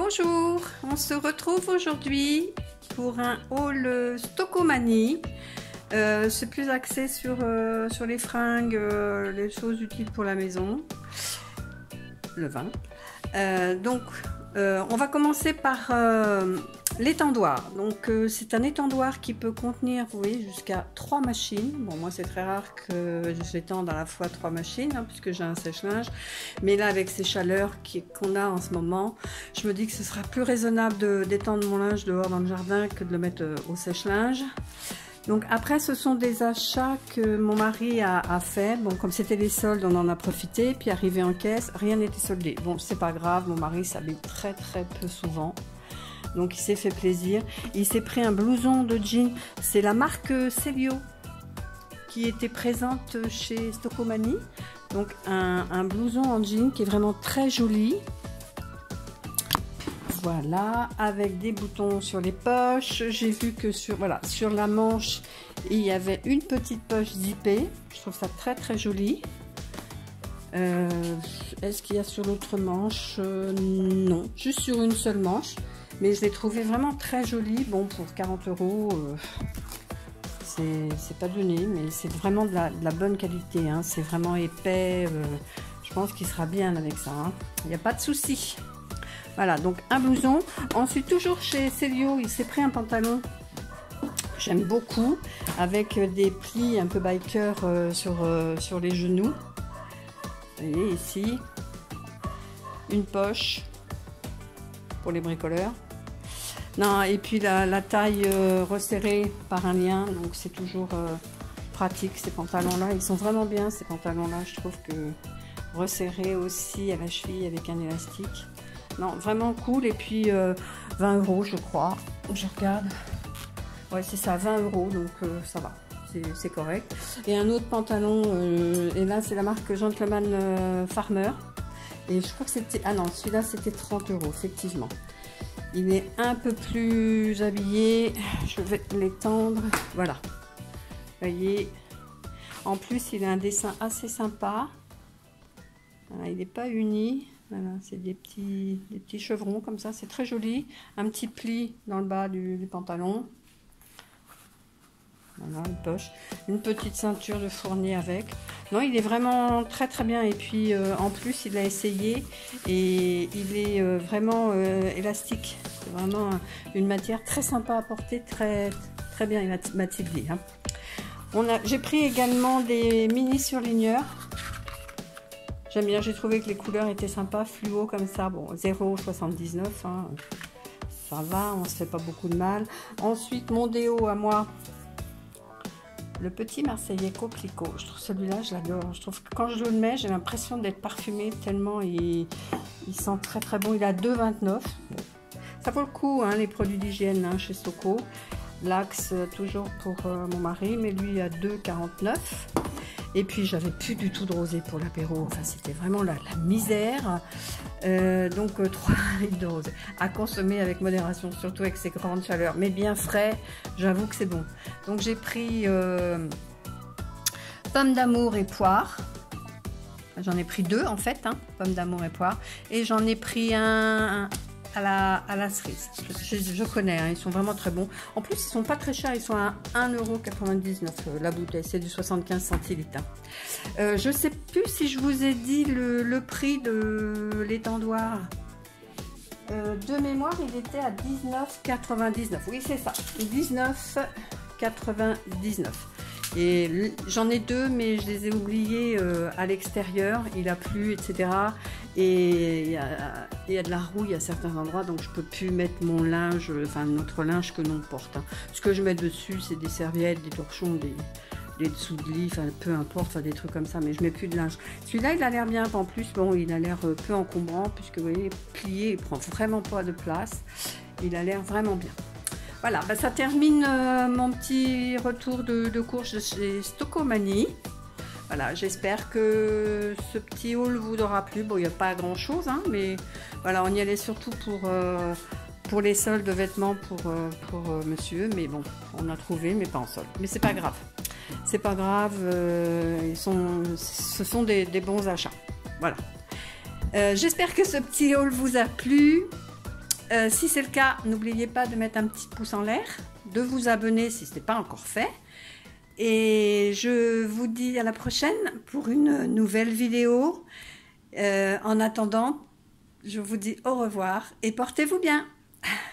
Bonjour, on se retrouve aujourd'hui pour un haul Stockomanie. Euh, c'est plus axé sur, euh, les fringues, euh, les choses utiles pour la maison, le vin. donc, on va commencer par L'étendoir, donc euh, c'est un étendoir qui peut contenir, vous voyez, jusqu'à trois machines. Bon, moi c'est très rare que j'étende à la fois trois machines, hein, puisque j'ai un sèche-linge. Mais là, avec ces chaleurs qu'on a en ce moment, je me dis que ce sera plus raisonnable d'étendre mon linge dehors dans le jardin que de le mettre euh, au sèche-linge. Donc après, ce sont des achats que mon mari a, a fait. Bon, comme c'était les soldes, on en a profité. Puis arrivé en caisse, rien n'était soldé. Bon, c'est pas grave, mon mari s'habille très très peu souvent. Donc il s'est fait plaisir. Il s'est pris un blouson de jean. C'est la marque Celio qui était présente chez Stockomanie. Donc un, blouson en jean qui est vraiment très joli. Voilà, avec des boutons sur les poches. J'ai vu que sur, la manche, il y avait une petite poche zippée. Je trouve ça très très joli. Euh, est-ce qu'il y a sur l'autre manche? Euh, Non, juste sur une seule manche. Mais je l'ai trouvé vraiment très joli. Bon, pour 40 euros, euh, c'est pas donné, mais c'est vraiment de la, bonne qualité. Hein. C'est vraiment épais. Euh, je pense qu'il sera bien avec ça. Hein. Il n'y a pas de souci. Voilà, donc un blouson. Ensuite, toujours chez Celio, il s'est pris un pantalon. J'aime beaucoup. Avec des plis un peu biker euh, sur, sur les genoux. Vous voyez ici. Une poche pour les bricoleurs. Non, et puis la, taille euh, resserrée par un lien, donc c'est toujours euh, pratique ces pantalons-là. Ils sont vraiment bien ces pantalons-là, je trouve que resserrés aussi à la cheville avec un élastique. Non, vraiment cool. Et puis 20 euh, euros, je crois. Je regarde. Ouais, c'est ça, 20 euros, donc ça va. C'est correct. Et un autre pantalon, et là c'est la marque Gentleman Farmer. Et je crois que c'était... Ah non, celui-là c'était 30 euros, effectivement. Il est un peu plus habillé. Je vais l'étendre. Voilà. Vous voyez. En plus, il a un dessin assez sympa. il n'est pas uni. C'est des petits chevrons comme ça. C'est très joli. Un petit pli dans le bas du pantalon. Voilà, une poche. Une petite ceinture de fourni avec. Non, il est vraiment très très bien. Et puis euh, en plus, il a essayé et il est euh, vraiment euh, élastique. C'est vraiment une matière très sympa à porter, très très bien. Il m'a dit. Hein. J'ai pris également des mini surligneurs. J'aime bien, j'ai trouvé que les couleurs étaient sympas, fluo comme ça. Bon, 0,79. Hein. Ça va, on se fait pas beaucoup de mal. Ensuite, mon déo à moi, le petit Marseillais coquelicot. Je trouve celui-là, je l'adore. Je trouve que quand je le mets, j'ai l'impression d'être parfumé tellement il, sent très très bon. Il a 2,29. Ça vaut le coup, hein, les produits d'hygiène hein, chez Soco. L'axe, toujours pour euh, mon mari, mais lui à 2,49. Et puis j'avais plus du tout de rosé pour l'apéro. Enfin, c'était vraiment la, misère. Euh, donc 3 euh, litres de rosé à consommer avec modération, surtout avec ces grandes chaleurs. Mais bien frais, j'avoue que c'est bon. Donc j'ai pris euh, pommes d'amour et poire. J'en ai pris deux en fait, hein, pommes d'amour et poire. Et j'en ai pris un, à la, à la cerise. Je, connais, hein, ils sont vraiment très bons. En plus, ils sont pas très chers, ils sont à 1,99€ euh, la bouteille, c'est du 75 centilitres. Hein. Euh, je sais plus si je vous ai dit le, prix de l'étendoir. Euh, de mémoire, il était à 19,99. Oui, c'est ça, 19,99. Et j'en ai deux, mais je les ai oubliés euh, à l'extérieur. Il a plu, etc. Et il y, a, de la rouille à certains endroits, donc je peux plus mettre mon linge, enfin notre linge que l'on porte. Hein. Ce que je mets dessus, c'est des serviettes, des torchons, des, des dessous de lit, enfin peu importe, des trucs comme ça, mais je mets plus de linge. Celui-là, il a l'air bien. En plus, bon, il a l'air euh, peu encombrant, puisque vous voyez, plié, il prend vraiment pas de place. Il a l'air vraiment bien. Voilà, bah, ça termine euh, mon petit retour de, course chez Stockomanie. Voilà, j'espère que ce petit haul vous aura plu. Bon, il n'y a pas grand chose, hein, mais voilà, on y allait surtout pour, euh, les soldes de vêtements pour, euh, monsieur. Mais bon, on a trouvé, mais pas en solde. Mais c'est pas grave. C'est pas grave, ce sont des, bons achats. Voilà. j'espère que ce petit haul vous a plu. Euh, si c'est le cas, n'oubliez pas de mettre un petit pouce en l'air, de vous abonner si ce n'est pas encore fait. Et je vous dis à la prochaine pour une nouvelle vidéo. Euh, en attendant, je vous dis au revoir et portez-vous bien.